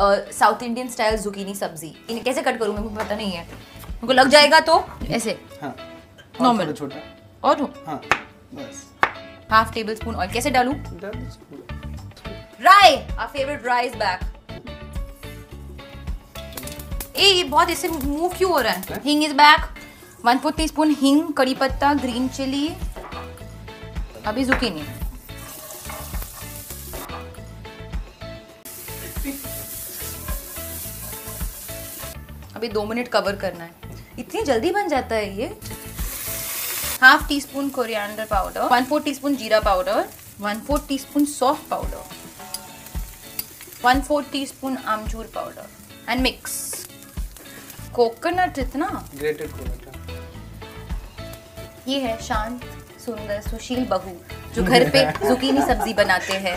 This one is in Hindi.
साउथ इंडियन स्टाइल जुकीनी सब्ज़ी। इन्हें कैसे कट करूँ मेरे को पता नहीं है। मेरे को लग जाएगा तो ऐसे। हाँ. थोड़ा छोटा। और हाँ बस। हाफ़ टेबल स्पून ऑयल कैसे डालूं। Rai our favourite rai is back ए ये बहुत ऐसे मूव क्यों हो रहा है? Hing is back one fourth teaspoon हिंग कड़ी पत्ता ग्रीन चिली अभी जुकीनी। अभी दो मिनट कवर करना है। इतनी जल्दी बन जाता है ये। Half teaspoon coriander powder one four teaspoon jeera powder one four teaspoon soft powder one four teaspoon amchur powder and mix coconut इतना ग्रेटेड कोकोनट ये है शांत सुंदर सुशील बहू जो घर पे जुकीनी सब्ज़ी बनाते हैं।